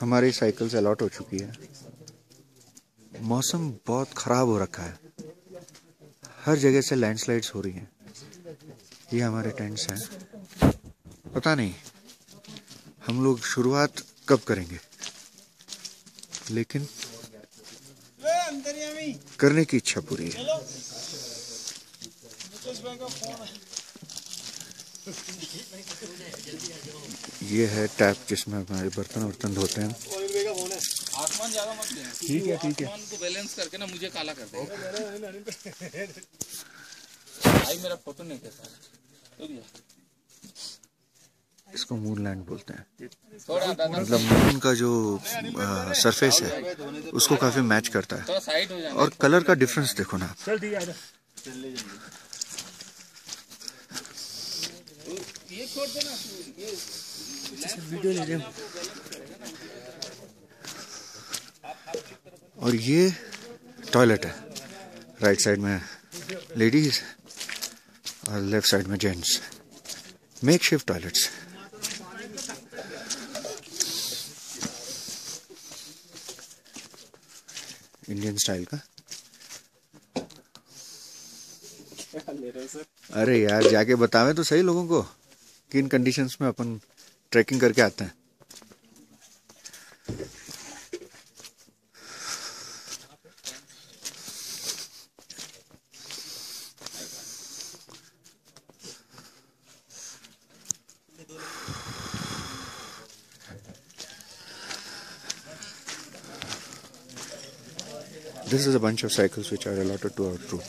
हमारी साइकिल से अलॉट हो चुकी है। मौसम बहुत ख़राब हो रखा है। हर जगह से लैंडस्लाइड्स हो रही हैं। ये हमारे टेंट्स हैं। पता नहीं, हम लोग शुरुआत कब करेंगे? लेकिन करने की इच्छा पूरी है। ये है टैप जिसमें हमारे बर्तन वर्तन धोते हैं। आसमान ज़्यादा मत ठीक है ठीक है। को बैलेंस करके ना मुझे काला कर देगा भाई मेरा फ़ोटो नहीं कैसा तो इसको बोलते हैं। मतलब मून का जो आ, सरफेस है उसको काफ़ी मैच करता है। साइड और कलर का डिफरेंस देखो ना। ये छोड़ देना। ये और ये टॉयलेट है। राइट साइड में लेडीज़ और लेफ़्ट साइड में gents make shift toilets Indian style का अरे यार जाके बतावे तो सही लोगों को। किन कंडीशंस में अपन ट्रैकिंग करके आते हैं This is a bunch of cycles which are allotted to our group.